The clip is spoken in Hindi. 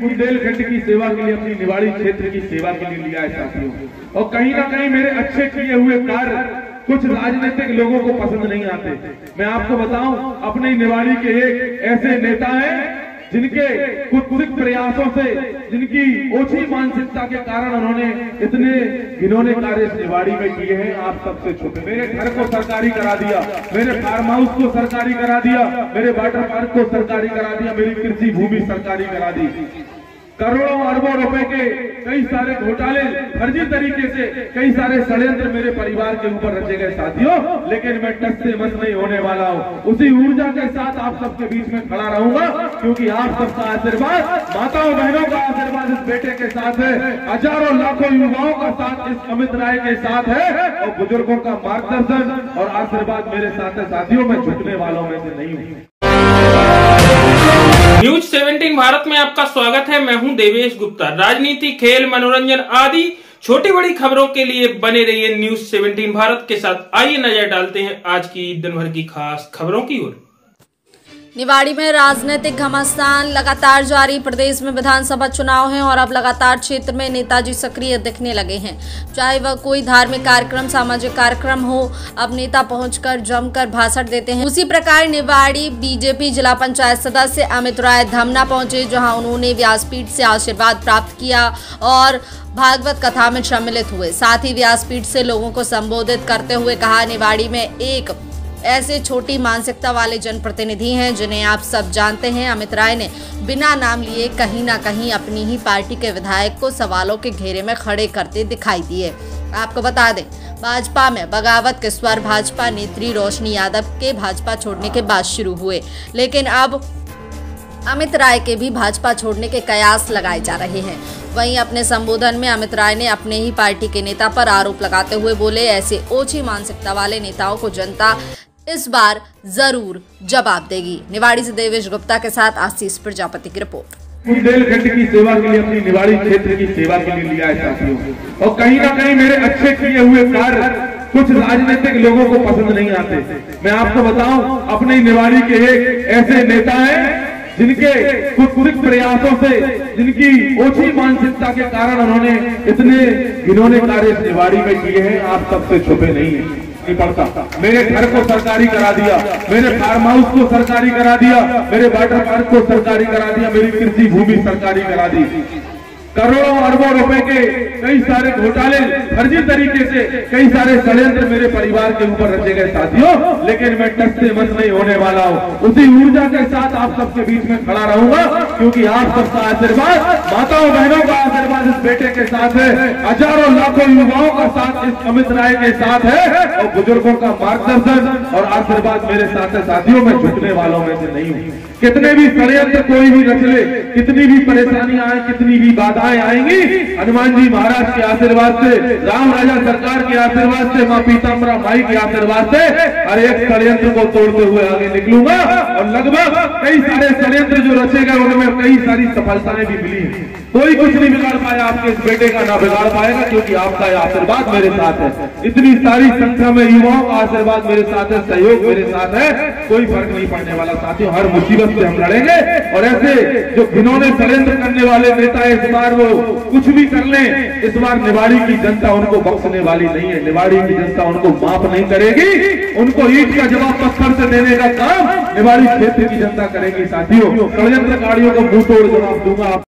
बुंदेलखंड की सेवा के लिए, अपनी निवाड़ी क्षेत्र की सेवा के लिए लिया है साथियों। और कहीं ना कहीं मेरे अच्छे किए हुए कार्य कुछ राजनीतिक लोगों को पसंद नहीं आते। मैं आपको बताऊँ, अपने निवाड़ी के एक ऐसे नेता हैं जिनके कुछ प्रयासों से, जिनकी ओछी मानसिकता के कारण उन्होंने इतने इन्होंने कार्य निवाड़ी में किए हैं, आप सबसे छुपे मेरे घर को सरकारी करा दिया, मेरे फार्म हाउस को सरकारी करा दिया, मेरे वाटर पार्क को सरकारी करा दिया, मेरी कृषि भूमि सरकारी करा दी। करोड़ों अरबों रुपए के कई सारे घोटाले फर्जी तरीके से कई सारे षड्यंत्र मेरे परिवार के ऊपर रचे गए साथियों, लेकिन मैं टस से मस नहीं होने वाला हूँ। उसी ऊर्जा के साथ आप सबके बीच में खड़ा रहूँगा, क्योंकि आप सबका आशीर्वाद, माताओं बहनों का आशीर्वाद इस बेटे के साथ है। हज़ारों लाखों युवाओं का साथ इस अमित राय के साथ है। और बुज़ुर्गों का मार्गदर्शन और आशीर्वाद मेरे साथ है, साथियों, में झुकने वालों में से नहीं हूँ। न्यूज़ 17 भारत में आपका स्वागत है। मैं हूँ देवेश गुप्ता। राजनीति, खेल, मनोरंजन आदि छोटी बड़ी खबरों के लिए बने रहिए न्यूज़ 17 भारत के साथ। आइए नज़र डालते हैं आज की दिन भर की खास खबरों की ओर। निवाड़ी में राजनीतिक घमासान लगातार जारी। प्रदेश में विधानसभा चुनाव है और अब लगातार क्षेत्र में नेताजी सक्रिय दिखने लगे हैं। चाहे वह कोई धार्मिक कार्यक्रम, सामाजिक कार्यक्रम हो, अब नेता पहुंचकर जमकर भाषण देते हैं। उसी प्रकार निवाड़ी बीजेपी जिला पंचायत सदस्य अमित राय धमना पहुँचे, जहाँ उन्होंने व्यासपीठ से आशीर्वाद प्राप्त किया और भागवत कथा में सम्मिलित हुए। साथ ही व्यासपीठ से लोगों को संबोधित करते हुए कहा, निवाड़ी में एक ऐसे छोटी मानसिकता वाले जनप्रतिनिधि हैं जिन्हें आप सब जानते हैं। अमित राय ने बिना नाम लिए कहीं ना कहीं अपनी ही पार्टी के विधायक को सवालों के घेरे में खड़े करते दिखाई दिए। आपको बता दें, भाजपा में बगावत के स्वर भाजपा नेत्री रोशनी यादव के भाजपा छोड़ने के बाद शुरू हुए। लेकिन अब अमित राय के भी भाजपा छोड़ने के कयास लगाए जा रहे हैं। वहीं अपने संबोधन में अमित राय ने अपने ही पार्टी के नेता पर आरोप लगाते हुए बोले, ऐसे ओछी मानसिकता वाले नेताओं को जनता इस बार ज़रूर जवाब देगी। निवाड़ी से देवेश गुप्ता के साथ आशीष प्रजापति की रिपोर्ट। बुंदेलखंड की सेवा के लिए अपनी निवाड़ी क्षेत्र की सेवा के लिए लिया है साथियों। और कहीं ना कहीं मेरे अच्छे किए हुए कार्य कुछ राजनीतिक लोगों को पसंद नहीं आते। मैं आपको बताऊँ, अपने निवाड़ी के एक ऐसे नेता हैं, जिनके कुछ प्रयासों से, जिनकी ओछी मानसिकता के कारण उन्होंने इतने घिनौने कार्य निवाड़ी में किए हैं, आप सबसे छुपे नहीं है। नहीं पड़ता। मेरे घर को सरकारी करा दिया, मेरे फार्म हाउस को सरकारी करा दिया, मेरे वाटर पार्क को सरकारी करा दिया, मेरी कृषि भूमि सरकारी करा दी। करोड़ों अरबों रुपए के कई सारे घोटाले फर्जी तरीके से कई सारे षड्यंत्र मेरे परिवार के ऊपर रचे गए साथियों, लेकिन मैं टस से नहीं होने वाला हूँ। उसी ऊर्जा के साथ आप सबके बीच में खड़ा रहूँगा, क्योंकि आप सबका आशीर्वाद, माताओं, बहनों का आशीर्वाद इस बेटे के साथ है। हज़ारों लाखों युवाओं का साथ इस अमित राय के साथ है। और बुज़ुर्गों का मार्गदर्शन और आशीर्वाद मेरे साथ है। साथियों, में झुकने वालों में से नहीं हूँ। कितने भी षड्यंत्र कोई भी रच ले, कितनी भी परेशानियाँ आए, कितनी भी बाधाएँ आएँगी। हनुमान जी महाराज के आशीर्वाद से, राम राजा सरकार के आशीर्वाद से, माँ पीताम्बरा माई के आशीर्वाद से हर एक षडयंत्र को तोड़ते हुए आगे निकलूँगा। और लगभग कई सारे षडयंत्र जो रचे गए, उनमें कई सारी सफलताएँ भी मिली कोई कुछ नहीं बिगाड़ पाया, आपके इस बेटे का ना बिगाड़ पाएगा, क्योंकि आपका आशीर्वाद मेरे साथ है। इतनी सारी संख्या में युवाओं का आशीर्वाद मेरे साथ है, सहयोग मेरे साथ है। कोई फ़र्क नहीं पड़ने वाला, साथियों, हर मुसीबत से हम लड़ेंगे। और ऐसे जो घिनौने षडयंत्र करने वाले नेता इस बार वो कुछ भी कर ले, इस बार निवाड़ी की जनता उनको बख्शने वाली नहीं है। निवाड़ी की जनता उनको माफ़ नहीं करेगी। उनको ईट का जवाब पत्थर से देने का काम निवाड़ी क्षेत्र की जनता करेगी। साथियों षडयंत्रकारियों को मुँह तोड़ जवाब दूँगा।